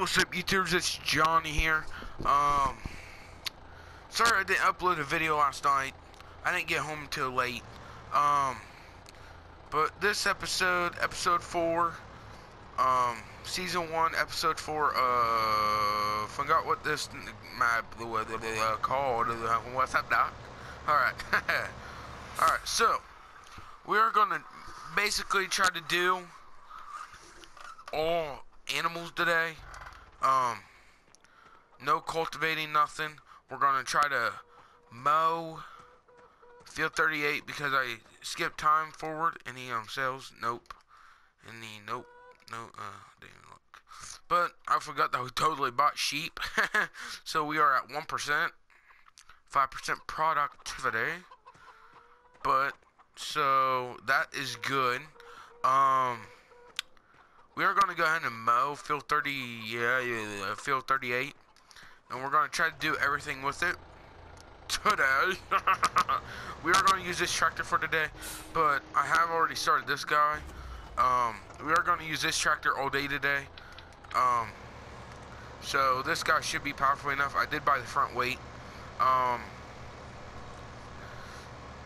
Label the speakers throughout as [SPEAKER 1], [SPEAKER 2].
[SPEAKER 1] what's up YouTubers, it's Johnny here. Um, sorry I didn't upload a video last night. I didn't get home until late. Um, but this episode, episode 4, um, season 1, episode 4, uh, forgot what this map uh, called. What's up, Doc? Alright. Alright, so, we are gonna basically try to do all animals today. Um, no cultivating, nothing. We're gonna try to mow field 38 because I skipped time forward. Any um sales? Nope. Any nope. No. Uh, didn't look. But I forgot that we totally bought sheep. so we are at one percent, five percent productivity. But so that is good. Um we are going to go ahead and mow field 30, yeah, yeah, field 38. And we're going to try to do everything with it today. we are going to use this tractor for today, but I have already started this guy. Um, we are going to use this tractor all day today. Um, so this guy should be powerful enough. I did buy the front weight. Um,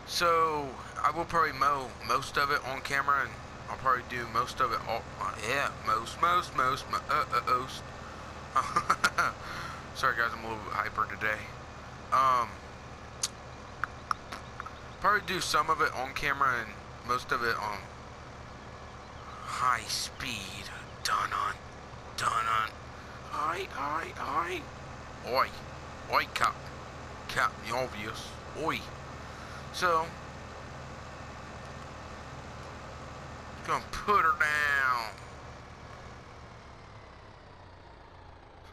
[SPEAKER 1] so I will probably mow most of it on camera and I'll probably do most of it all. Uh, yeah, most, most, most, mo uh, uh, most. Sorry guys, I'm a little bit hyper today. Um, probably do some of it on camera and most of it on high speed. Done on, done on. Aye, aye, aye. Oi, oi, cap, cap, the obvious. Oi. So, gonna put her down.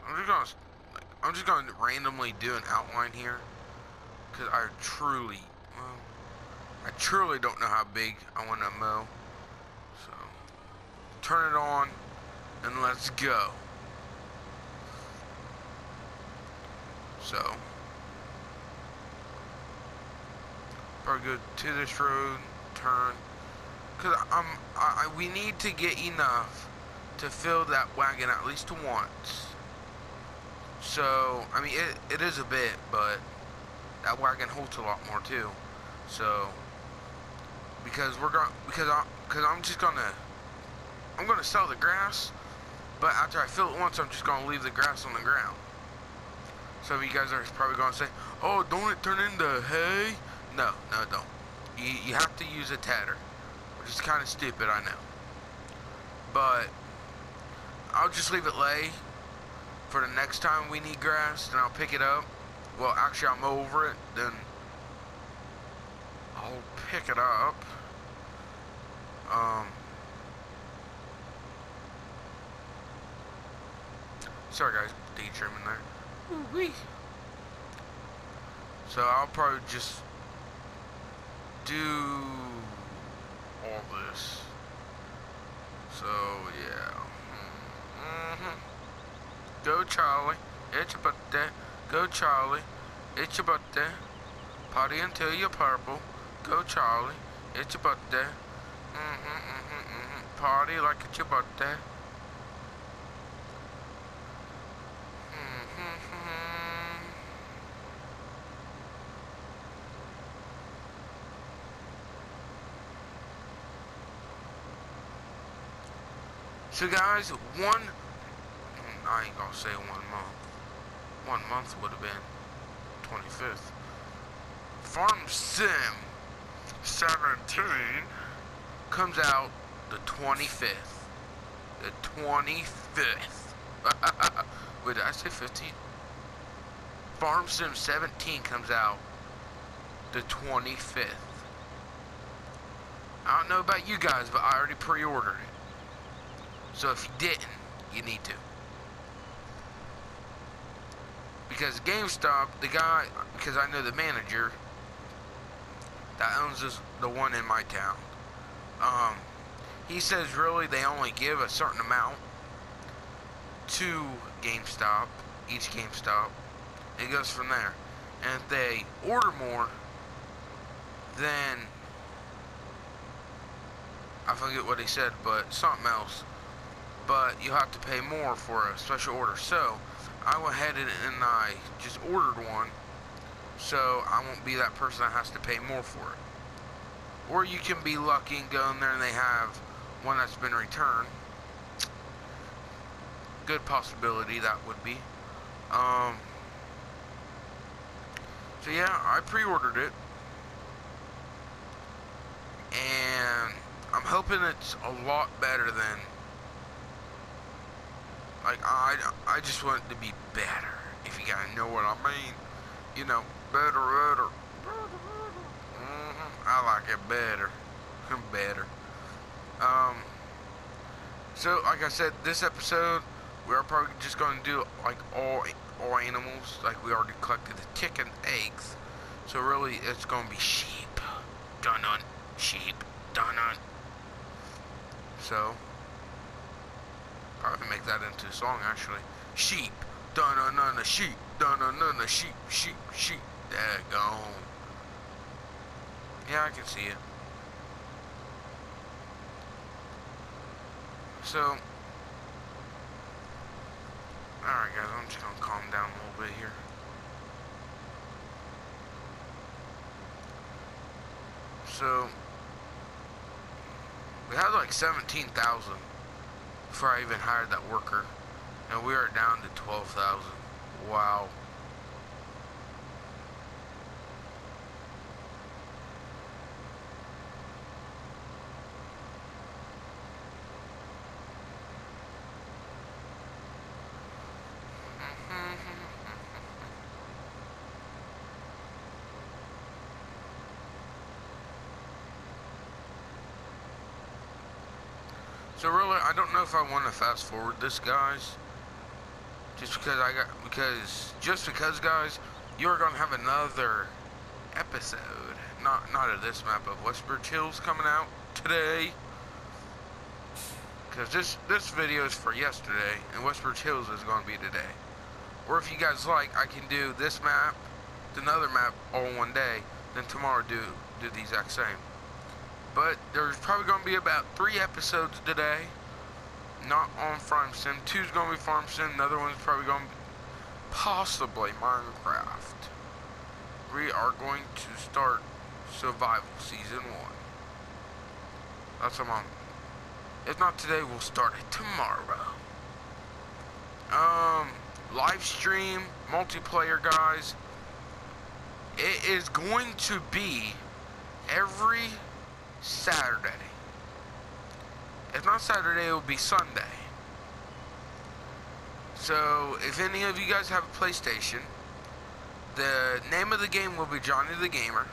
[SPEAKER 1] I'm just gonna, I'm just gonna randomly do an outline here, cause I truly, well, I truly don't know how big I want to mow. So, turn it on, and let's go. So, probably go to this road, turn. Cause I'm, I, we need to get enough to fill that wagon at least once. So, I mean, it, it is a bit, but that wagon holds a lot more too. So, because we're going, because I, because I'm just gonna, I'm gonna sell the grass, but after I fill it once, I'm just gonna leave the grass on the ground. So you guys are probably gonna say, oh, don't it turn into hay? No, no, don't. You, you have to use a tedder which is kind of stupid, I know. But I'll just leave it lay for the next time we need grass, and I'll pick it up. Well, actually, I'll mow over it, then I'll pick it up. Um, sorry, guys, daydreaming there. Ooh wee. So I'll probably just do all this. So, yeah. Mm -hmm. Go, Charlie. It's your birthday. Go, Charlie. It's your birthday. Party until you're purple. Go, Charlie. It's your birthday. Mm -hmm, mm -hmm, mm -hmm. Party like it's your birthday. So guys, one, hmm, I ain't gonna say one month. One month would have been 25th. Farm Sim 17 comes out the 25th. The 25th. Wait, did I say 15? Farm Sim 17 comes out the 25th. I don't know about you guys, but I already pre-ordered it. So if you didn't, you need to. Because GameStop, the guy, because I know the manager that owns this, the one in my town, um, he says really they only give a certain amount to GameStop, each GameStop. It goes from there. And if they order more, then I forget what he said, but something else but you have to pay more for a special order. So I went ahead and, and I just ordered one, so I won't be that person that has to pay more for it. Or you can be lucky and go in there and they have one that's been returned. Good possibility that would be. Um, so yeah, I pre-ordered it. And I'm hoping it's a lot better than like I I just want it to be better. If you gotta know what I mean, you know, better, better. Mm -hmm. I like it better, better. Um. So, like I said, this episode we're probably just going to do like all all animals. Like we already collected the chicken eggs. So really, it's going to be sheep. Dun on sheep. Dun on. So probably make that into a song actually. Sheep. Dun dun dun the sheep. Dun dun dun the sheep. Sheep. Sheep. Daggone. Yeah, I can see it. So, alright guys, I'm just gonna calm down a little bit here. So, we had like 17,000 before I even hired that worker. And we are down to 12,000. Wow. So really, I don't know if I want to fast forward this, guys. Just because I got, because, just because, guys, you're going to have another episode, not, not of this map, of Westbridge Hills coming out today. Because this, this video is for yesterday, and Westbridge Hills is going to be today. Or if you guys like, I can do this map, another map, all one day, then tomorrow do, do the exact same. But there's probably going to be about three episodes today. Not on Farm Sim. Two's going to be Farm Sim. Another one's probably going to be possibly Minecraft. We are going to start Survival Season 1. That's what I'm... If not today, we'll start it tomorrow. Um, live stream, multiplayer, guys. It is going to be every Saturday. If not Saturday, it will be Sunday. So, if any of you guys have a PlayStation, the name of the game will be Johnny the Gamer.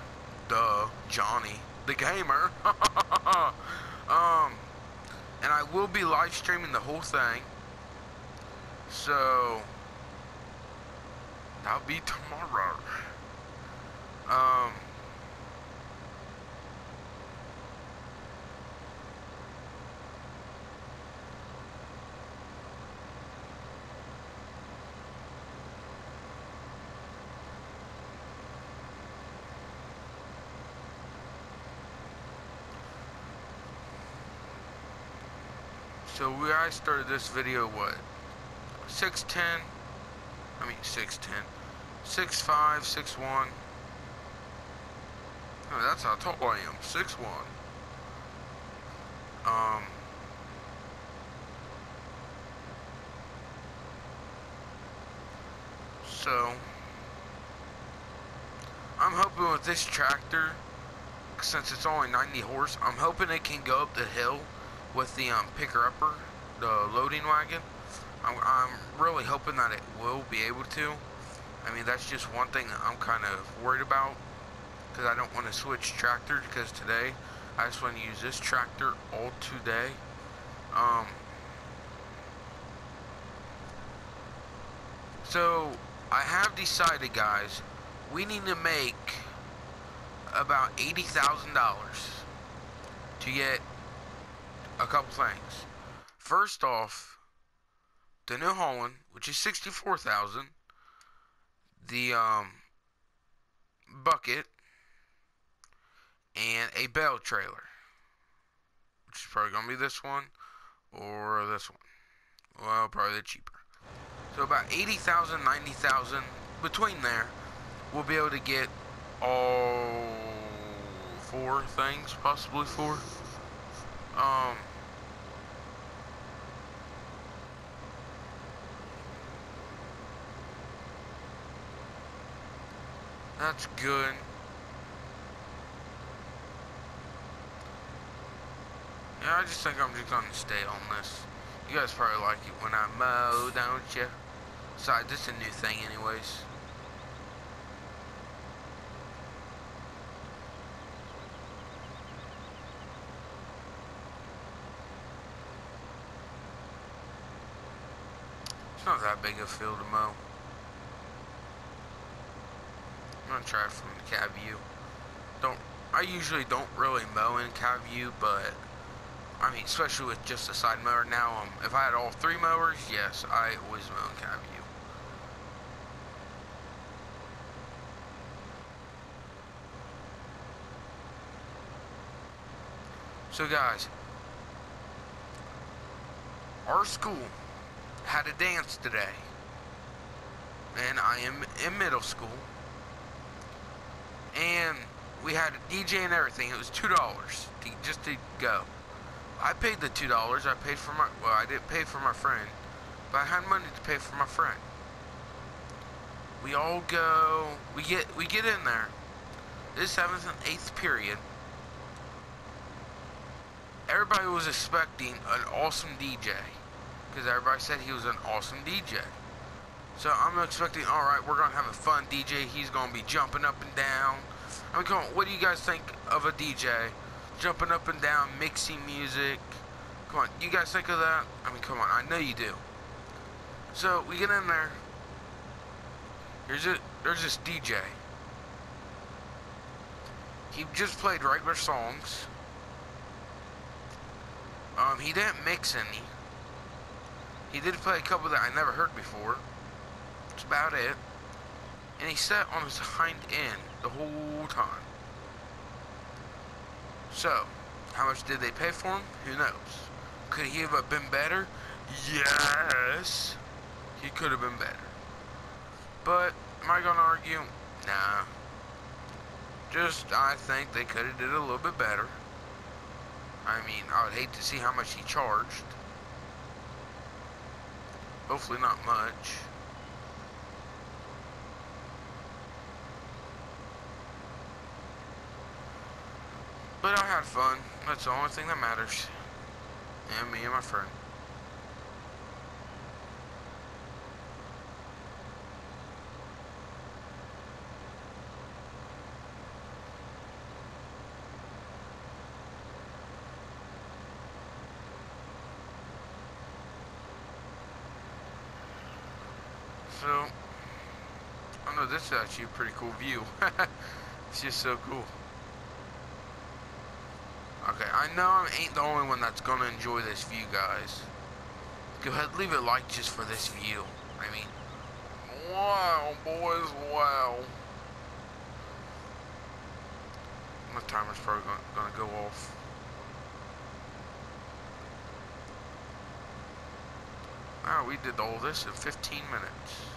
[SPEAKER 1] Duh, Johnny the Gamer. um, and I will be live streaming the whole thing. So, that'll be tomorrow. Um, So we I started this video what? 610 I mean 610 65 61 oh, that's how tall I am. 61 um so I'm hoping with this tractor since it's only 90 horse I'm hoping it can go up the hill with the um, picker upper, the loading wagon. I'm, I'm really hoping that it will be able to. I mean, that's just one thing that I'm kind of worried about because I don't want to switch tractors because today I just want to use this tractor all today. Um, so I have decided, guys, we need to make about $80,000 to get a couple things. First off, the New Holland, which is 64,000, the um bucket and a bell trailer, which is probably to be this one or this one. Well, probably the cheaper. So about 80,000, 90,000, between there, we'll be able to get all four things, possibly four. Um, that's good. Yeah, I just think I'm just gonna stay on this. You guys probably like it when I mow, don't you? Besides, this is a new thing anyways. It's not that big a field to mow. I'm gonna try from the cab view. Don't I usually don't really mow in cab view, but I mean, especially with just a side mower now. Um, if I had all three mowers, yes, I always mow in cab view. So guys, our school had a dance today. And I am in middle school. We had a DJ and everything. It was $2 just to go. I paid the $2. I paid for my, well, I didn't pay for my friend. But I had money to pay for my friend. We all go, we get, we get in there. This 7th and 8th period. Everybody was expecting an awesome DJ because everybody said he was an awesome DJ. So I'm expecting, all right, we're gonna have a fun DJ. He's gonna be jumping up and down. I mean, come on, what do you guys think of a DJ jumping up and down, mixing music? Come on, you guys think of that? I mean, come on, I know you do. So we get in there. Here's a, there's this DJ. He just played regular songs. Um, he didn't mix any. He did play a couple that I never heard before. That's about it. And he sat on his hind end the whole time. So, how much did they pay for him? Who knows? Could he have been better? Yes. He could have been better. But, am I going to argue? Nah. Just, I think they could have did a little bit better. I mean, I would hate to see how much he charged. Hopefully not much. But I had fun. That's the only thing that matters. And me and my friend. So, I know this is actually a pretty cool view. it's just so cool. Okay, I know I ain't the only one that's gonna enjoy this view, guys. Go ahead, leave a like just for this view. I mean, wow, boys, wow. My timer's probably gonna, gonna go off. Wow, we did all this in 15 minutes.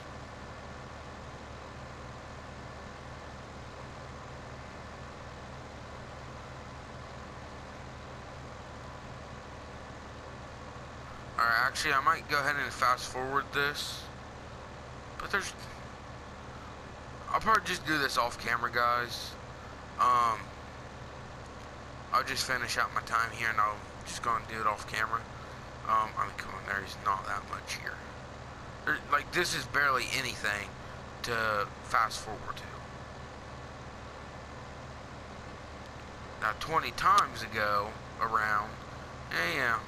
[SPEAKER 1] Alright, actually, I might go ahead and fast forward this. But there's... I'll probably just do this off camera, guys. Um, I'll just finish out my time here and I'll just go and do it off camera. Um, I mean, come on, there's not that much here. There, like, this is barely anything to fast forward to. Now, 20 times ago, around, yeah, yeah.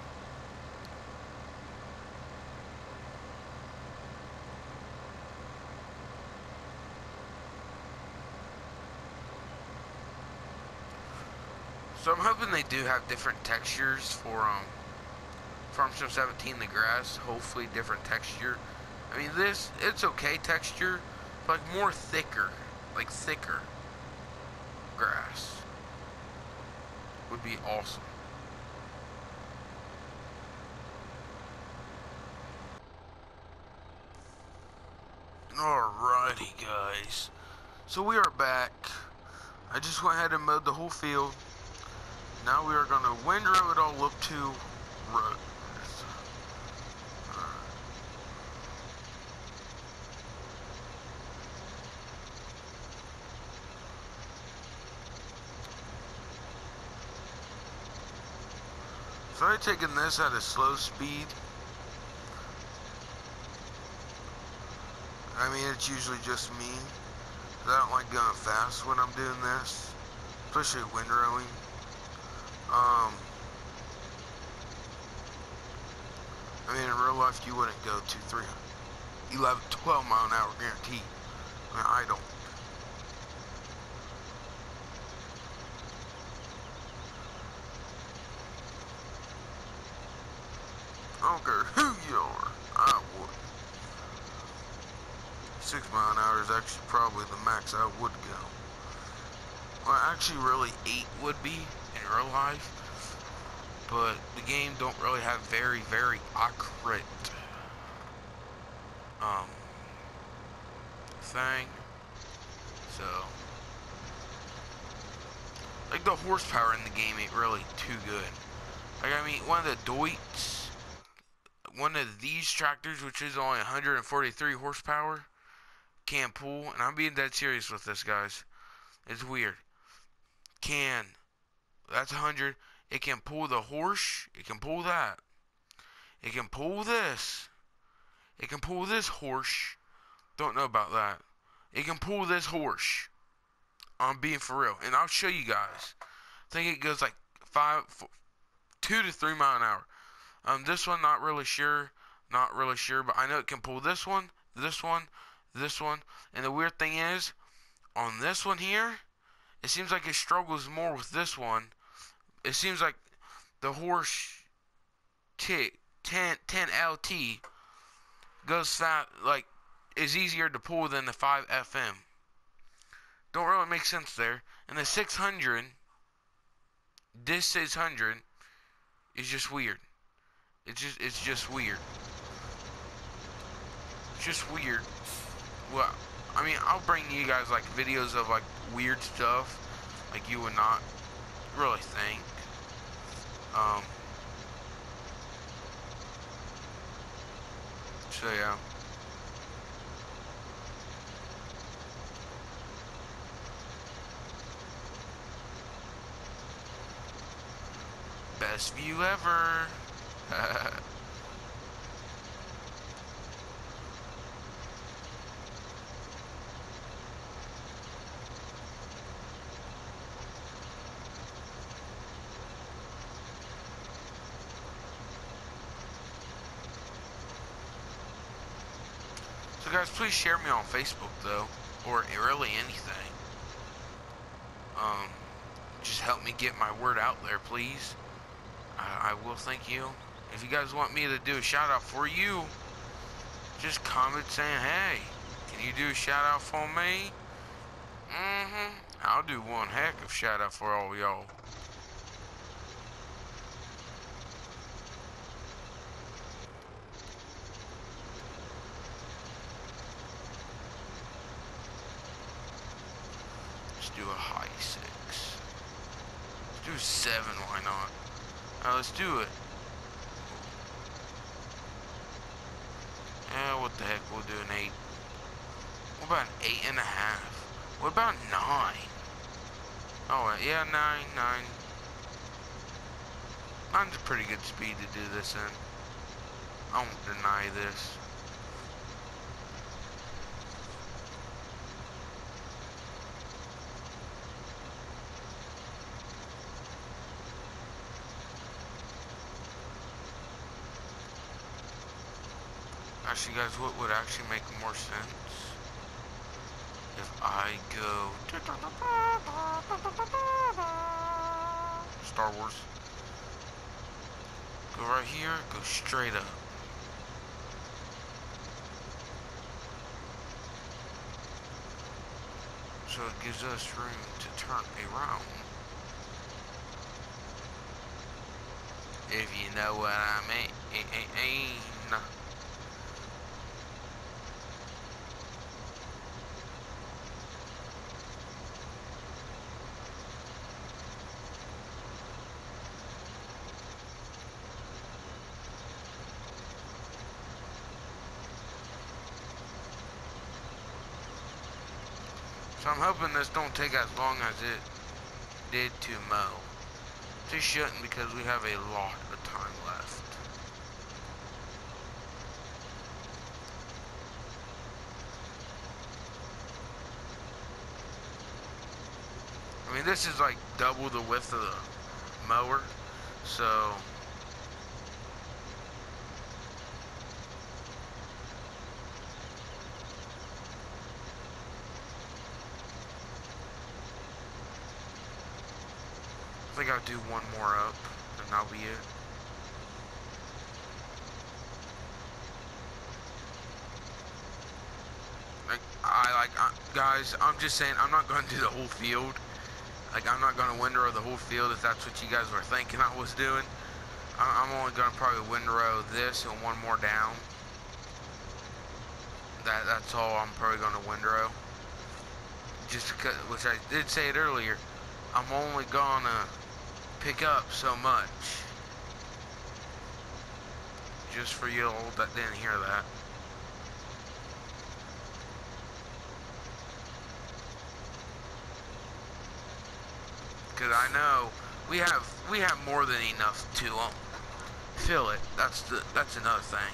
[SPEAKER 1] So I'm hoping they do have different textures for um, Farm Sim 17, the grass. Hopefully different texture. I mean, this, it's okay texture, but more thicker, like thicker grass would be awesome. Alrighty guys, so we are back. I just went ahead and mowed the whole field. Now we are going to windrow it all up to road. So I taking this at a slow speed. I mean, it's usually just me. I don't like going fast when I'm doing this, especially windrowing. Um, I mean, in real life, you wouldn't go to 3, 11, 12 mile an hour guaranteed. I, mean, I don't. I don't care who you are. I would. Six mile an hour is actually probably the max I would go. Well, actually, really eight would be real life, but the game don't really have very, very accurate um thing. So, like the horsepower in the game ain't really too good. Like I mean, one of the Deutz one of these tractors, which is only 143 horsepower, can pull, and I'm being dead serious with this, guys. It's weird. Can. That's 100. It can pull the horse. It can pull that. It can pull this. It can pull this horse. Don't know about that. It can pull this horse. I'm being for real. And I'll show you guys. I think it goes like five, four, two to three mile an hour. Um, this one, not really sure. Not really sure, but I know it can pull this one, this one, this one. And the weird thing is, on this one here, it seems like it struggles more with this one. It seems like the horse T 10, 10 LT goes fast, like, is easier to pull than the 5 FM. Don't really make sense there. And the 600, this 600 is just weird. It's just it's just weird. It's just weird. Well, I mean, I'll bring you guys like videos of like weird stuff, like you would not really think. Um. So yeah. Best view ever. So guys, please share me on Facebook though, or really anything. Um, just help me get my word out there, please. I, I will thank you. If you guys want me to do a shout out for you, just comment saying, hey, can you do a shout out for me? Mm-hmm. I'll do one heck of shout out for all y'all. Let's do a high six. Let's do seven, why not? Now let's do it. Yeah, what the heck, we'll do an 8. What about an eight and a half? What about 9? Oh, yeah, 9, 9. Nine's a pretty good speed to do this in. I won't deny this. Actually, guys, what would actually make more sense? If I go... Star Wars. Go right here, go straight up. So it gives us room to turn around. If you know what I mean. So I'm hoping this don't take as long as it did to mow. This shouldn't because we have a lot of time left. I mean, this is like double the width of the mower, so I think I'll do one more up, and that'll be it. Like, I like, I, guys, I'm just saying, I'm not going to do the whole field. Like, I'm not going to windrow the whole field if that's what you guys were thinking I was doing. I, I'm only going to probably windrow this and one more down. That, that's all I'm probably going to windrow. Just because, which I did say it earlier, I'm only gonna pick up so much. Just for you all that didn't hear that. Cause I know we have we have more than enough to um, fill it. That's the that's another thing.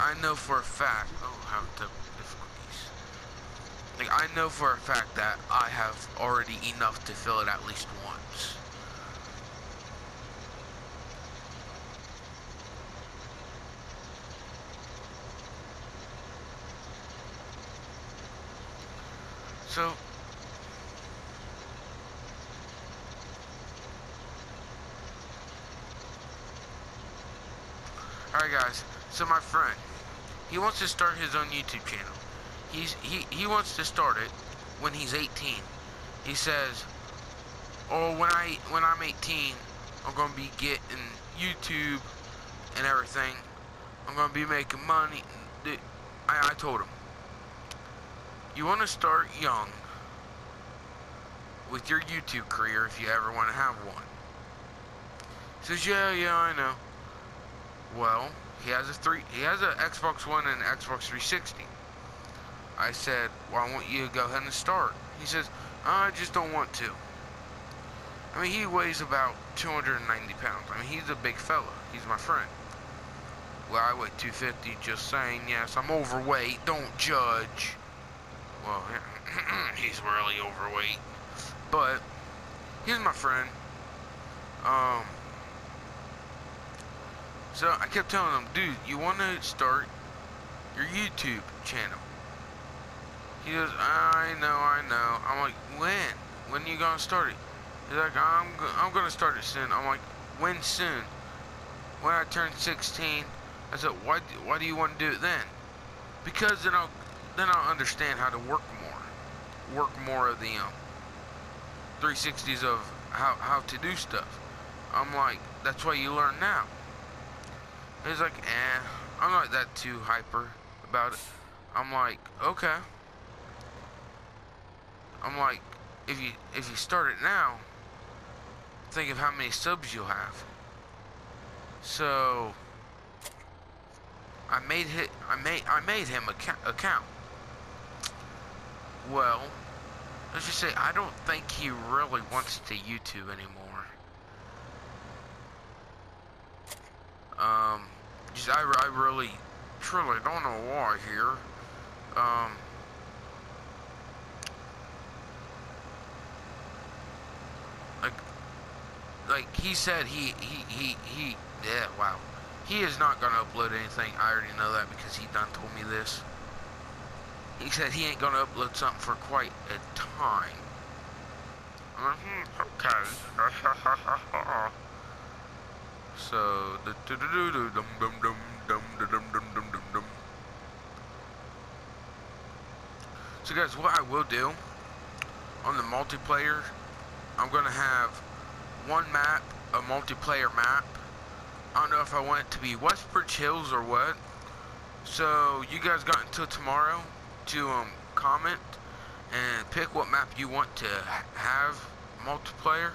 [SPEAKER 1] I know for a fact. Oh, how difficulties. Like I know for a fact that I have already enough to fill it at least once. So, alright guys, so my friend, he wants to start his own YouTube channel. He's, he, he wants to start it when he's 18. He says, oh, when, I, when I'm 18, I'm to be getting YouTube and everything. I'm to be making money. I, I told him, you want to start young with your YouTube career if you ever want to have one. He says, yeah, yeah, I know. Well, he has a three, he has an Xbox One and an Xbox 360. I said, well, I want you to go ahead and start. He says, I just don't want to. I mean, he weighs about 290 pounds. I mean, he's a big fella. He's my friend. Well, I weigh 250, just saying, yes, I'm overweight. Don't judge. Well, he's really overweight. But, he's my friend. Um, so I kept telling him, dude, you want to start your YouTube channel? He goes, I know, I know. I'm like, when? When are you to start it? He's like, I'm, go I'm to start it soon. I'm like, when soon? When I turn 16. I said, why, why do you want to do it then? Because then I'll then I'll understand how to work more. Work more of the um, 360s of how, how to do stuff. I'm like, that's why you learn now. He's like, eh, I'm not that too hyper about it. I'm like, okay. I'm like, if you if you start it now, think of how many subs you'll have. So I made hit I made I made him a account. Well, let's just say I don't think he really wants to YouTube anymore. Um, just, I, I really, truly don't know why here. Um, like, like he said he, he, he, he, yeah, wow. He is not going to upload anything. I already know that because he done told me this. He said he ain't gonna upload something for quite a time. Mm-hmm, okay. so, do dum dum dum dum dum dum dum dum dum. So guys, what I will do on the multiplayer, I'm gonna have one map, a multiplayer map. I don't know if I want it to be Westbridge Hills or what. So you guys got until tomorrow to um, comment and pick what map you want to have multiplayer.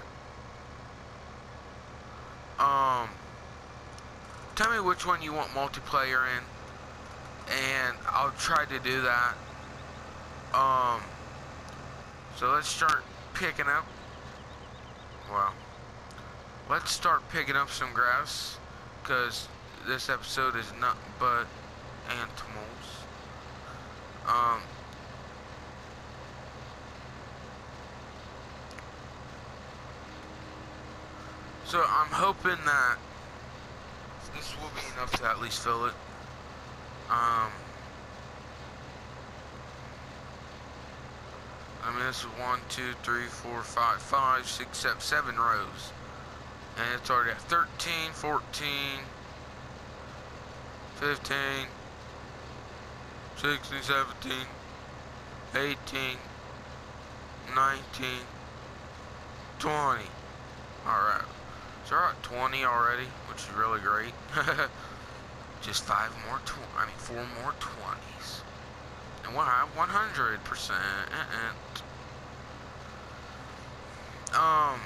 [SPEAKER 1] Um, tell me which one you want multiplayer in, and I'll try to do that. Um, So let's start picking up. Well, let's start picking up some grass because this episode is not but animals. Um, so I'm hoping that this will be enough to at least fill it. Um, I mean, this is one, two, three, four, five, five, six, seven, seven rows. And it's already at 13, 14, 15, 16, 17, 18, 19, 20. Alright. So we're at 20 already, which is really great. Just five more, tw I mean, four more 20s. And we'll have 100%. Um,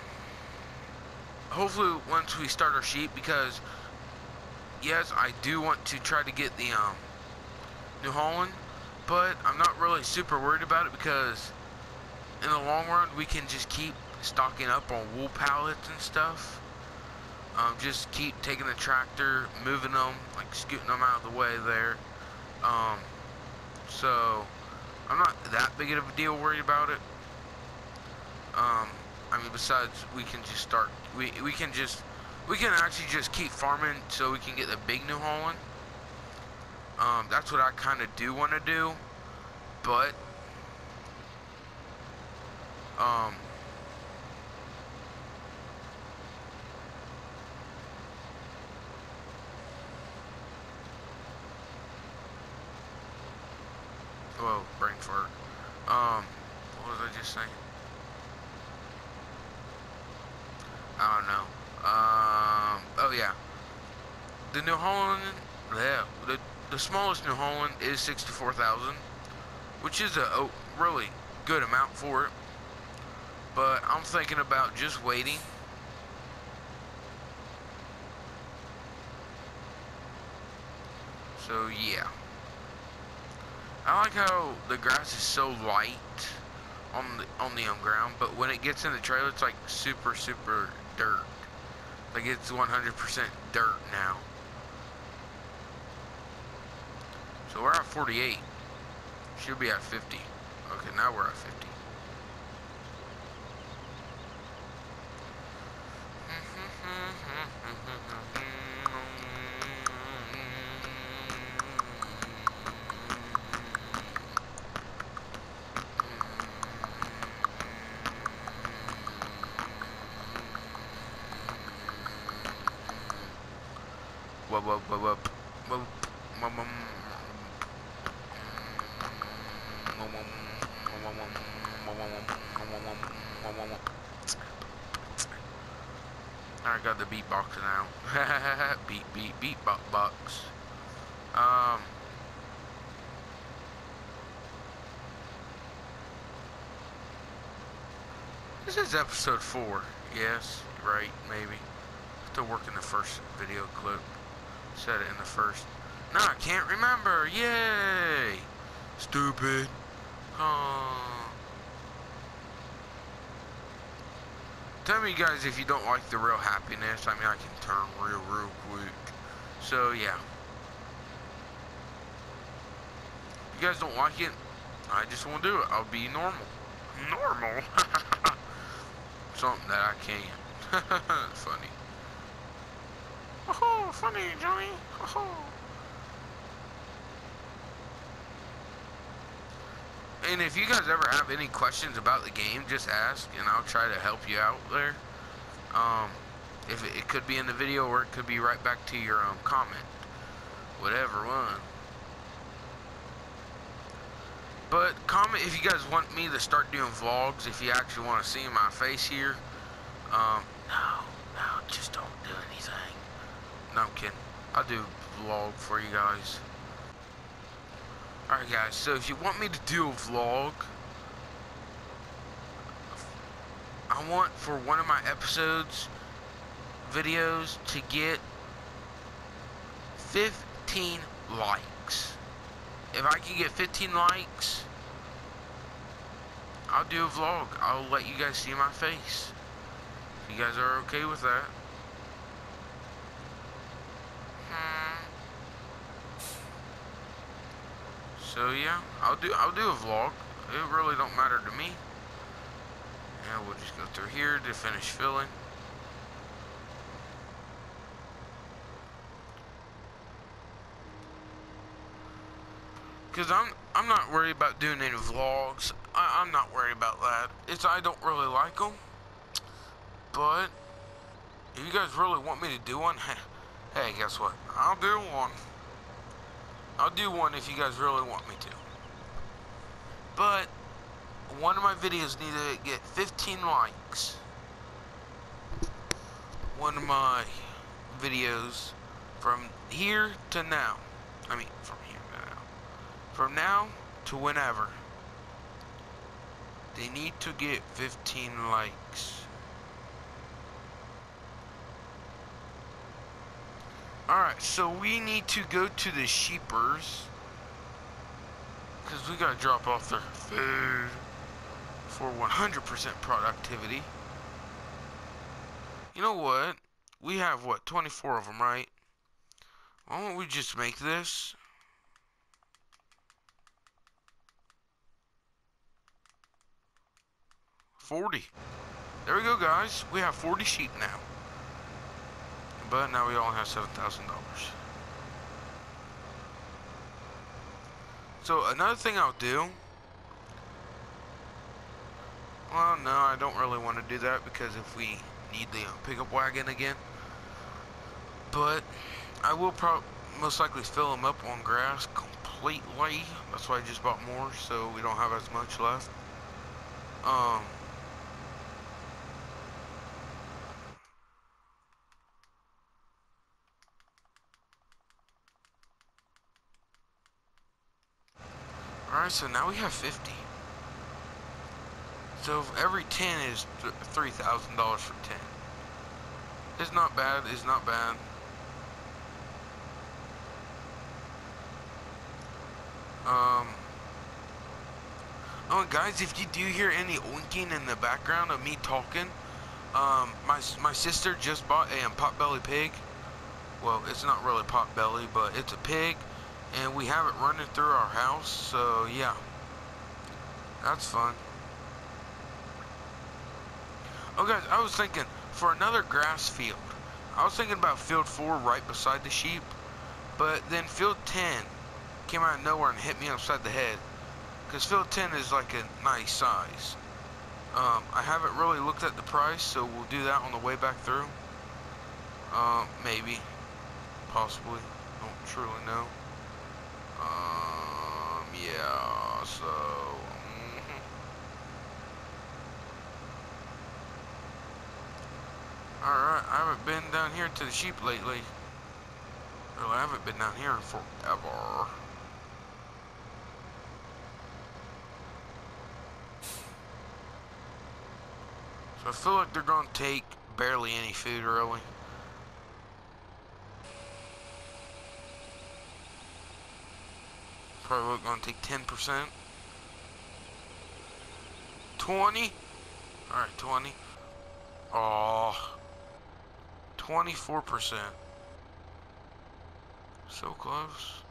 [SPEAKER 1] hopefully once we start our sheep, because, yes, I do want to try to get the, um, New Holland, but I'm not really super worried about it because in the long run, we can just keep stocking up on wool pallets and stuff. Um, just keep taking the tractor, moving them, like scooting them out of the way there. Um, so, I'm not that big of a deal worried about it. Um, I mean, besides, we can just start, we, we can just, we can actually just keep farming so we can get the big New Holland. Um, that's what I kind of do want to do, but, um, Whoa, brain fart. Um, what was I just saying? I don't know. Um, oh yeah. The New Holland, yeah, the, the smallest New Holland is 64,000, which is a, a really good amount for it. But I'm thinking about just waiting. So yeah. I like how the grass is so light on the on the um, ground, but when it gets in the trailer, it's like super super dirt. Like it's 100% dirt now. So we're at 48. Should be at 50. Okay, now we're at 50. Whoop, whoop, whoop, whoop. Got the beatbox now. beat, beat, beat, box, box. Um. This is episode four. Yes, right, maybe. Still working the first video clip. Said it in the first. No, I can't remember. Yay! Stupid. Oh. Tell me, guys, if you don't like the real happiness. I mean, I can turn real, real quick. So, yeah. If you guys don't like it, I just won't do it. I'll be normal. Normal? Something that I can. Funny. Oh, funny, Johnny. Oh. And if you guys ever have any questions about the game, just ask, and I'll try to help you out there. Um, if it, it could be in the video, or it could be right back to your um, comment. Whatever one. But comment if you guys want me to start doing vlogs, if you actually want to see my face here. Um, no, no, just don't do anything. No, I'm kidding. I'll do vlog for you guys. Alright guys, so if you want me to do a vlog, I want for one of my episodes, videos, to get 15 likes. If I can get 15 likes, I'll do a vlog. I'll let you guys see my face. If you guys are okay with that. Hmm. So yeah, I'll do I'll do a vlog. It really don't matter to me. And we'll just go through here to finish filling. Cause I'm I'm not worried about doing any vlogs. I, I'm not worried about that. It's I don't really like them. But if you guys really want me to do one, hey, hey, guess what? I'll do one. I'll do one if you guys really want me to. But one of my videos need to get 15 likes. One of my videos from here to now. I mean, from here to now. From now to whenever. They need to get 15 likes. Alright, so we need to go to the sheepers. Because we gotta drop off their food for 100% productivity. You know what? We have, what, 24 of them, right? Why don't we just make this? Forty. There we go, guys. We have 40 sheep now. But now we only have $7,000. So another thing I'll do. Well, no, I don't really want to do that because if we need the pickup wagon again. But I will probably most likely fill them up on grass completely. That's why I just bought more so we don't have as much left. Um, Alright, so now we have 50. So every 10 is $3,000 for 10. It's not bad, it's not bad. Um, oh, guys, if you do hear any oinking in the background of me talking, um, my, my sister just bought a um, potbelly pig. Well, it's not really potbelly, but it's a pig and we have it running through our house so yeah. That's fun. Oh guys I was thinking for another grass field I was thinking about field 4 right beside the sheep but then field 10 came out of nowhere and hit me upside the head because field 10 is like a nice size. Um, I haven't really looked at the price so we'll do that on the way back through. Uh, maybe. Possibly. Don't truly know um, yeah, so... Mm -hmm. Alright, I haven't been down here to the sheep lately. Well, I haven't been down here in forever. So I feel like they're going to take barely any food, really. Probably to take 10%. 20? Alright, 20. Oh. 24%. So close.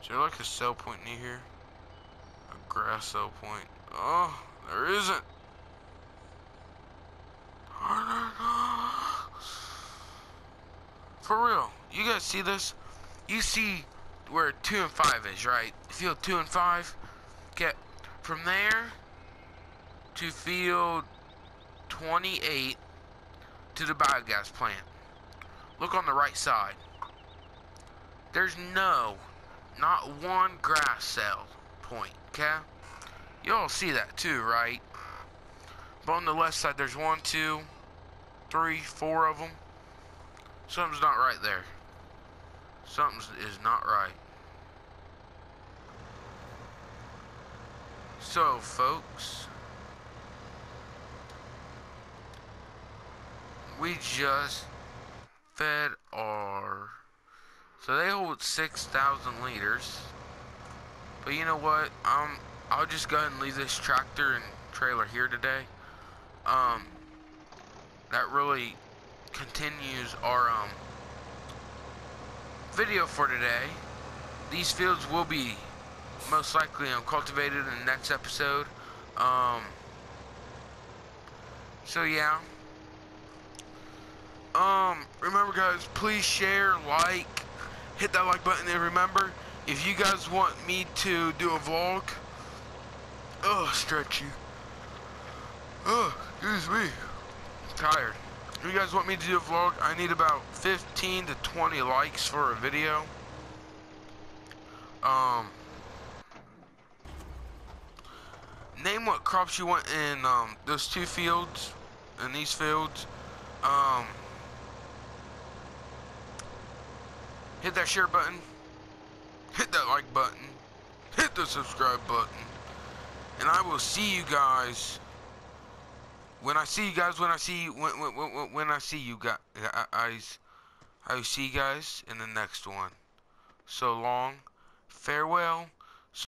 [SPEAKER 1] Is there like a sell point near here? A grass sell point. Oh, there isn't. Oh For real. You guys see this? You see where 2 and 5 is, right? Field 2 and 5. Okay. From there to field 28 to the biogas plant. Look on the right side. There's no, not one grass sell point, okay? You all see that too, right? But on the left side, there's one, two, three, four of them. Something's not right there. Something is not right. So, folks, we just fed our, so they hold 6,000 liters. But you know what? Um, I'll just go ahead and leave this tractor and trailer here today. Um, that really continues our um video for today. These fields will be most likely uncultivated in the next episode. Um, so yeah. Um, remember guys, please share, like, hit that like button, and remember, if you guys want me to do a vlog, oh, stretchy. Oh, excuse me. I'm tired. If you guys want me to do a vlog, I need about 15 to 20 likes for a video. Um, name what crops you want in um, those two fields, in these fields. Um, hit that share button, hit that like button, hit the subscribe button, and I will see you guys when I see you guys. When I see when when when, when I see you guys, I will see you guys in the next one. So long, farewell,